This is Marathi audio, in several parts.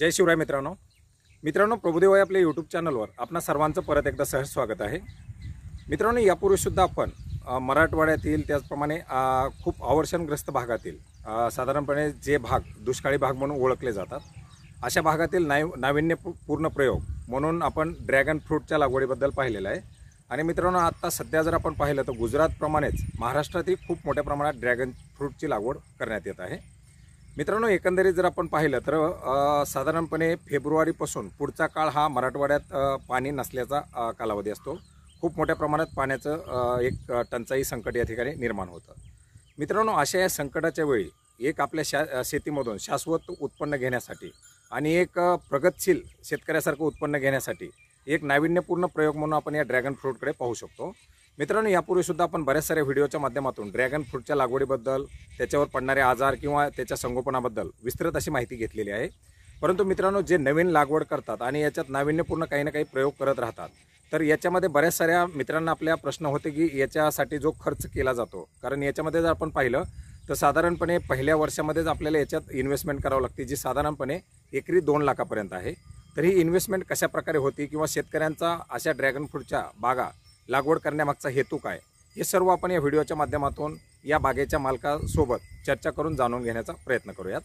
जय शिवराय मित्रांनो. मित्रांनो प्रभुदेव या आपल्या यूट्यूब चॅनलवर आपणा सर्वांचं परत एकदा सहज स्वागत आहे. मित्रांनो यापूर्वीसुद्धा आपण मराठवाड्यातील त्याचप्रमाणे खूप आवर्षणग्रस्त भागातील साधारणपणे जे भाग दुष्काळी भाग म्हणून ओळखले जातात अशा भागातील नाव नाविन्यपूर्ण प्रयोग म्हणून आपण ड्रॅगन फ्रूटच्या लागवडीबद्दल पाहिलेलं आहे. आणि मित्रांनो आत्ता सध्या जर आपण पाहिलं तर गुजरातप्रमाणेच महाराष्ट्रातही खूप मोठ्या प्रमाणात ड्रॅगन फ्रूटची लागवड करण्यात येत आहे. मित्रांनो एकंदरीत जर आपण पाहिलं तर साधारणपणे फेब्रुवारीपासून पुढचा काळ हा मराठवाड्यात पाणी नसल्याचा कालावधी असतो. खूप मोठ्या प्रमाणात पाण्याचं एक टंचाई संकट या ठिकाणी निर्माण होतं. मित्रांनो अशा या संकटाच्या वेळी एक आपल्या शा शेतीमधून शाश्वत उत्पन्न घेण्यासाठी आणि एक प्रगतशील शेतकऱ्यासारखं उत्पन्न घेण्यासाठी एक नाविन्यपूर्ण प्रयोग म्हणून आपण या ड्रॅगन फ्रूटकडे पाहू शकतो. मित्रांनो यापूर्वीसुद्धा आपण बऱ्याच साऱ्या व्हिडिओच्या माध्यमातून ड्रॅगन फ्रूटच्या लागवडीबद्दल त्याच्यावर पडणारे आजार किंवा त्याच्या संगोपनाबद्दल विस्तृत अशी माहिती घेतलेली आहे. परंतु मित्रांनो जे नवीन लागवड करतात आणि याच्यात नाविन्यपूर्ण काही ना काही प्रयोग करत राहतात तर याच्यामध्ये बऱ्याच साऱ्या मित्रांना आपल्या प्रश्न होते की याच्यासाठी जो खर्च केला जातो. कारण याच्यामध्ये जर आपण पाहिलं तर साधारणपणे पहिल्या वर्षामध्येच आपल्याला याच्यात इन्व्हेस्टमेंट करावं लागते जी साधारणपणे एकरी दोन लाखापर्यंत आहे. तर ही इन्व्हेस्टमेंट कशा प्रकारे होती किंवा शेतकऱ्यांचा अशा ड्रॅगन फ्रूटच्या बागा लागवड करण्यामागचा हेतू काय? हे सर्व आपण या व्हिडिओच्या माध्यमातून या बागेच्या मालकासोबत चर्चा करून जाणून घेण्याचा प्रयत्न करूयात.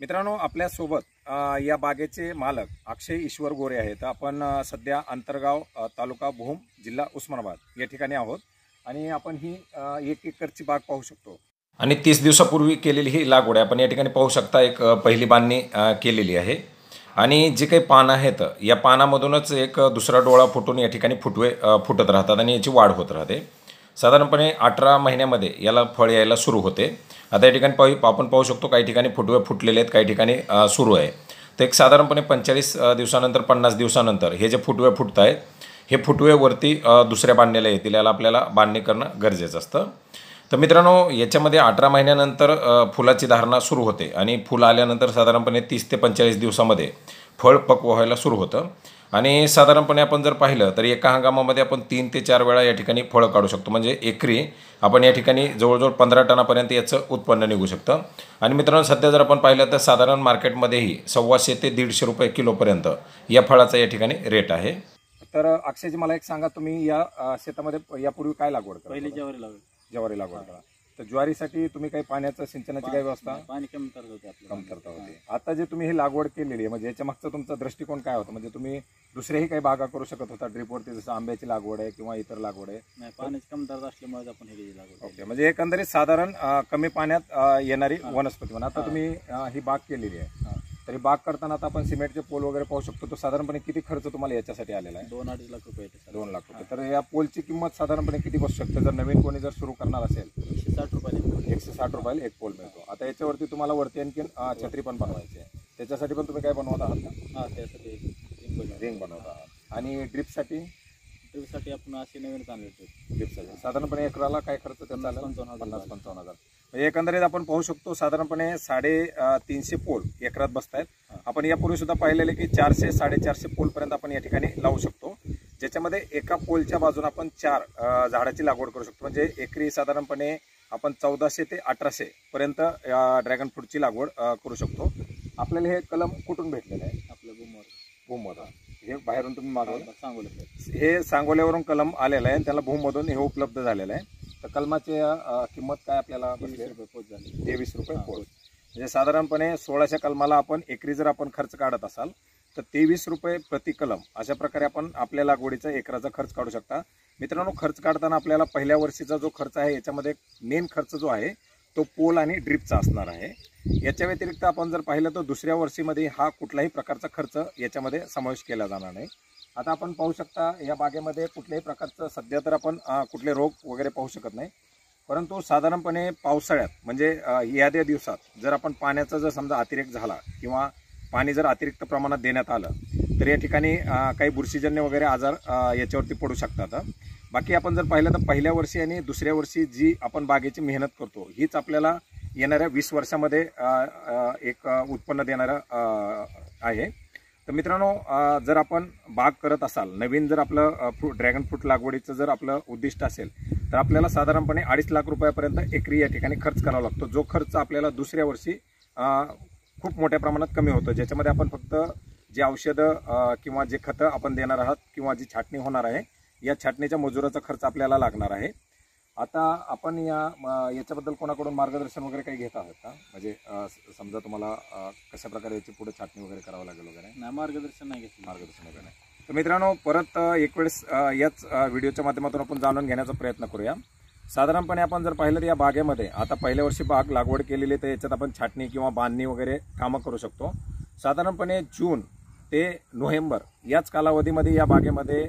मित्रांनो आपल्यासोबत या बागेचे मालक अक्षय ईश्वर गोरे आहेत. आपण सध्या अंतरगाव तालुका भूम जिल्हा उस्मानाबाद या ठिकाणी आहोत. आणि आपण ही एक एकरची बाग पाहू शकतो. आणि तीस दिवसापूर्वी केलेली ही लागवड आहे. आपण या ठिकाणी पाहू शकता एक पहिली बांधणी केलेली आहे. आणि जे काही पानं आहेत या पानामधूनच एक दुसरा डोळा फुटून या ठिकाणी फुटवे फुटत राहतात आणि याची वाढ होत राहते. साधारणपणे अठरा महिन्यामध्ये याला फळ यायला सुरू होते. आता या ठिकाणी पाहू आपण पाहू शकतो काही ठिकाणी फुटवे फुटलेले आहेत काही ठिकाणी सुरू आहे. तर एक साधारणपणे पंचेचाळीस दिवसानंतर पन्नास दिवसानंतर हे जे फुटवे फुटत आहेत हे फुटवेवरती दुसऱ्या बांधण्याला येतील याला आपल्याला बांधणी करणं गरजेचं असतं. तर मित्रांनो याच्यामध्ये अठरा महिन्यानंतर फुलाची धारणा सुरू होते आणि फुल आल्यानंतर साधारणपणे तीस ते पंचेचाळीस दिवसामध्ये फळ पक्व व्हायला सुरू होतं. आणि साधारणपणे आपण जर पाहिलं तर एका हंगामामध्ये आपण तीन ते चार वेळा या ठिकाणी फळं काढू शकतो. म्हणजे एकरी आपण या ठिकाणी जवळजवळ पंधरा टनापर्यंत याचं उत्पन्न निघू शकतं. आणि मित्रांनो सध्या जर आपण पाहिलं तर साधारण मार्केटमध्येही सव्वाशे ते दीडशे रुपये किलोपर्यंत या फळाचा या ठिकाणी रेट आहे. तर अक्षयजी मला एक सांगा तुम्ही या शेतामध्ये यापूर्वी काय लागवड पहिले ज्वारी लागत ज्वारी लागवड करा. तर ज्वारीसाठी तुम्ही काही पाण्याचं सिंचनाची काही व्यवस्था पाणी कमी करत होते आपल्याला. कमतरता होती. आता जे तुम्ही ही लागवड केलेली आहे म्हणजे याच्या मागचा तुमचा दृष्टिकोन काय होता? म्हणजे तुम्ही दुसऱ्याही काही बागा करू शकत होता ड्रिपवरती जसं आंब्याची लागवड आहे किंवा इतर लागवड आहे? नाही पाण्याची कमतरता असल्यामुळे आपण हे केली लागवड ओके म्हणजे एकंदरीत साधारण अ, कमी पाण्यात अ, येणारी वनस्पती म्हणा. आता. तुम्ही अ, ही बाग केलेली आहे. हा. तरी बाग करताना आता आपण सिमेंटचे पोल वगैरे पाहू शकतो. तो साधारणपणे किती खर्च तुम्हाला याच्यासाठी आलेला आहे? दोन अडीच लाख रुपये येते सर दोन लाख रुपये. तर या पोलची किंमत साधारणपणे किती बसू शकते? जर नवीन कोणी जर सुरू करणार असेल एकशे साठ रुपयाला एकशे साठ रुपयाला एक पोल मिळतो. आता याच्यावरती तुम्हाला वरती आणखी छत्री पण बनवायची आहे. त्याच्यासाठी पण तुम्ही काय बनवत आहात? का हा त्यासाठी. रिंग बनवत. आहात. आणि ड्रिपसाठी ट्रिपसाठी आपण असे नवीनच आणले होते ड्रिपसाठी साधारणपणे एकराला काय खर्च त्याचा पन्नास आला? पंचावन्न हजार. पन्नास पंचावन्न हजार. म्हणजे एकंदरीत आपण पाहू शकतो साधारणपणे साडे अ, तीनशे पोल एकरात बसत आहेत आपण यापूर्वी सुद्धा पाहिलेले की चारशे साडेचारशे पोल पर्यंत आपण या ठिकाणी लावू शकतो. ज्याच्यामध्ये एका पोलच्या बाजूने आपण चार अ, झाडाची लागवड करू शकतो. म्हणजे एकरी साधारणपणे आपण चौदाशे ते अठराशे पर्यंत ड्रॅगन फ्रूटची लागवड अ, करू शकतो. आपल्याला हे कलम कुठून भेटलेलं आहे? आपल्या बुमवर भूममधून हे बाहेरून तुम्ही मागवलं. सांगोले हे सांगोल्यावरून कलम आलेलं आहे. आणि त्याला भूममधून हे उपलब्ध झालेलं आहे. तर कलमाची किंमत काय आपल्याला तेवीस रुपये पोच. म्हणजे साधारणपणे सोळाशे कलमाला आपण एकरी जर आपण खर्च काढत असाल तर तेवीस रुपये प्रति कलम अशा प्रकारे आपण आपल्या लागवडीचा एकराचा खर्च काढू शकता. मित्रांनो खर्च काढताना आपल्याला पहिल्या वर्षीचा जो खर्च आहे याच्यामध्ये मेन खर्च जो आहे तो पोल आणि ड्रिपचा असणार आहे. याच्या व्यतिरिक्त आपण जर पाहिलं तर दुसऱ्या वर्षीमध्ये हा कुठलाही प्रकारचा खर्च याच्यामध्ये समावेश केला जाणार नाही. आता आपण पाहू शकता या बागेमध्ये कुठल्याही प्रकारचं सध्या तर आपण कुठले रोग वगैरे पाहू शकत नाही. परंतु साधारणपणे पावसाळ्यात म्हणजे याद्या दिवसात जर आपण पाण्याचा जर समजा अतिरेक झाला किंवा पाणी जर अतिरिक्त प्रमाणात देण्यात आलं तर या ठिकाणी काही बुरशीजन्य वगैरे आजार याच्यावरती पडू शकतात. बाकी आपण जर पाहिलं तर पहिल्या वर्षी आणि दुसऱ्या वर्षी जी आपण बागेची मेहनत करतो हीच आपल्याला येणाऱ्या वीस वर्षामध्ये एक उत्पन्न देणारं आहे. तर मित्रांनो जर आपण बाग करत असाल नवीन जर आपलं फ्रू फ्रूट ड्रॅगन फ्रूट लागवडीचं जर आपलं उद्दिष्ट असेल तर आपल्याला साधारणपणे अडीच लाख रुपयापर्यंत एकरी या ठिकाणी खर्च करावा लागतो. जो खर्च आपल्याला दुसऱ्या वर्षी खूप मोठ्या प्रमाणात कमी होतो. ज्याच्यामध्ये आपण फक्त जे औषधं किंवा जे खतं आपण देणार आहात किंवा जी छाटणी होणार आहे या छाटणीच्या मजुराचा खर्च आपल्याला लागणार आहे. आता आपण या याच्याबद्दल कोणाकडून मार्गदर्शन वगैरे काही घेत आहात का? म्हणजे समजा तुम्हाला कशा प्रकारे याची पुढे छाटणी वगैरे करावं लागेल वगैरे? नाही मार्गदर्शन नाही घेतलं मार्गदर्शन वगैरे नाही. तर मित्रांनो परत एक वेळेस याच व्हिडिओच्या माध्यमातून आपण जाणून घेण्याचा प्रयत्न करूया. साधारणपणे आपण जर पाहिलं तर या बागेमध्ये आता पहिल्या वर्षी बाग लागवड केलेली तर याच्यात आपण छाटणी किंवा बांधणी वगैरे कामं करू शकतो. साधारणपणे जून ते नोव्हेंबर याच कालावधीमध्ये या बागेमध्ये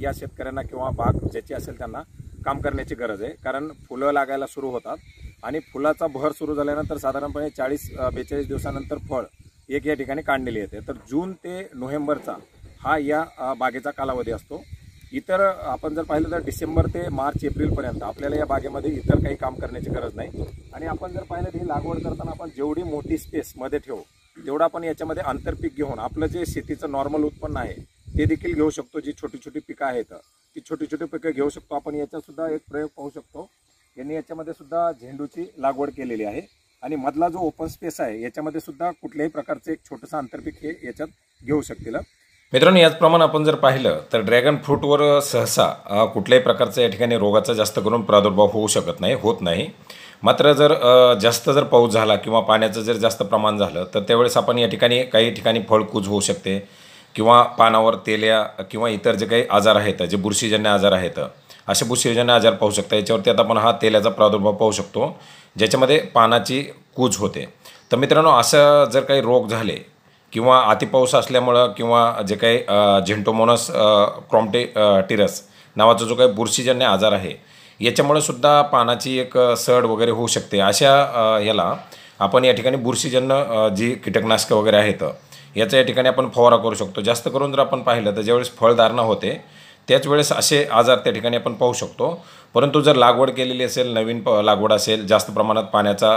या शेतकऱ्यांना किंवा बाग ज्याची असेल त्यांना काम करण्याची गरज आहे. कारण फुलं लागायला सुरू होतात आणि फुलाचा बहर सुरू झाल्यानंतर साधारणपणे चाळीस बेचाळीस दिवसानंतर फळ एक या ठिकाणी काढलेली येते. तर जून ते नोव्हेंबरचा हा या बागेचा कालावधी असतो. इतर आपण जर पाहिलं तर डिसेंबर ते मार्च एप्रिलपर्यंत आपल्याला या बागेमध्ये इतर काही काम करण्याची गरज नाही. आणि आपण जर पाहिलं तर ही लागवड करताना आपण जेवढी मोठी स्पेस मध्ये ठेवू तेवढं आपण याच्यामध्ये आंतरपीक घेऊन आपलं जे शेतीचं नॉर्मल उत्पन्न आहे ते देखील घेऊ शकतो. जी छोटी छोटी पिकं आहेत ती छोटी छोटी पिकं घेऊ शकतो. आपण याच्यासुद्धा एक प्रयोग पाहू शकतो. यांनी याच्यामध्ये सुद्धा झेंडूची लागवड केलेली आहे. आणि मधला जो ओपन स्पेस आहे याच्यामध्ये सुद्धा कुठल्याही प्रकारचं एक छोटंसं आंतरपीक हे याच्यात घेऊ शकतील. मित्रांनो याचप्रमाणे आपण जर पाहिलं तर ड्रॅगन फ्रूटवर सहसा कुठल्याही प्रकारचा या ठिकाणी रोगाचा जास्त करून प्रादुर्भाव होऊ शकत नाही होत नाही. मात्र जर जास्त जर पाऊस झाला किंवा पाण्याचं जर जास्त प्रमाण झालं तर त्यावेळेस आपण या ठिकाणी काही ठिकाणी फळकूज होऊ शकते किंवा पानावर तेल्या किंवा इतर जे काही आजार आहेत जे बुरशीजन्य आजार आहेत असे बुरशीजन्य आजार पाहू शकता. याच्यावरती आता आपण हा तेल्याचा प्रादुर्भाव पाहू शकतो ज्याच्यामध्ये पानाची कूज होते. तर मित्रांनो असं जर काही रोग झाले किंवा अतिपाऊस असल्यामुळं किंवा जे काही झेंटोमोनस क्रॉम्टे टिरस नावाचा जो काही बुरशीजन्य आजार आहे याच्यामुळे सुद्धा पानाची एक सड वगैरे होऊ शकते. अशा याला आपण या ठिकाणी बुरशीजन्य जी कीटकनाशकं वगैरे आहेत याचा या ठिकाणी आपण फवारा करू शकतो. जास्त करून जर आपण पाहिलं तर ज्यावेळेस फळधारणा होते त्याच वेळेस असे आजार त्या ठिकाणी आपण पाहू शकतो. परंतु जर लागवड केलेली असेल नवीन प लागवड असेल जास्त प्रमाणात पाण्याचा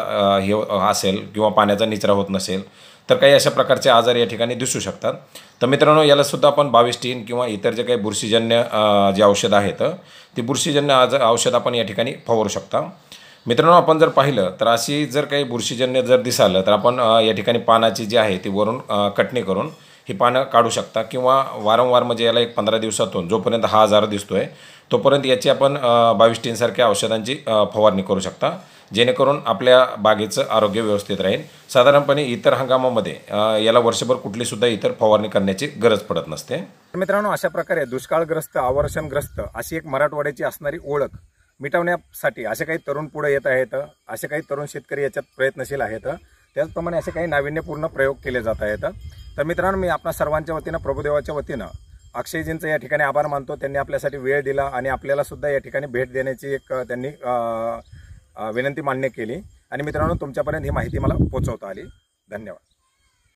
हे असेल किंवा पाण्याचा निचरा होत नसेल तर काही अशा प्रकारचे आजार या ठिकाणी दिसू शकतात. तर मित्रांनो यालासुद्धा आपण बावीस टीन किंवा इतर जे काही बुरशीजन्य जे औषधं आहेत ती बुरशीजन्य आज औषध आपण या ठिकाणी फवारू शकता. मित्रांनो आपण जर पाहिलं तर अशी जर काही बुरशीजन्य जर दिसालं तर आपण या ठिकाणी पानाची जी आहे ती वरून कटणी करून ही पानं काढू शकता किंवा वारंवार म्हणजे याला एक पंधरा दिवसातून जोपर्यंत हा आजार आहे तोपर्यंत याची आपण बावीस टीनसारख्या औषधांची फवारणी करू शकता जेणेकरून आपल्या बागेचं आरोग्य व्यवस्थित राहील. साधारणपणे इतर हंगामामध्ये याला वर्षभर कुठलीसुद्धा इतर फवारणी करण्याची गरज पडत नसते. मित्रांनो अशा प्रकारे दुष्काळग्रस्त आवर्षणग्रस्त अशी एक मराठवाड्याची असणारी ओळख मिटवण्यासाठी असे काही तरुण पुढे येत आहेत असे काही तरुण शेतकरी याच्यात प्रयत्नशील आहेत. त्याचप्रमाणे असे काही नाविन्यपूर्ण प्रयोग केले जात आहेत. तर मित्रांनो मी आपणा सर्वांच्या वतीनं प्रभुदेवाच्या वतीनं अक्षयजींचं या ठिकाणी आभार मानतो. त्यांनी आपल्यासाठी वेळ दिला आणि आपल्याला सुद्धा या ठिकाणी भेट देण्याची एक त्यांनी विनंती मान्य केली. आणि मित्रांनो तुमच्यापर्यंत ही माहिती मला पोचवता आली. धन्यवाद.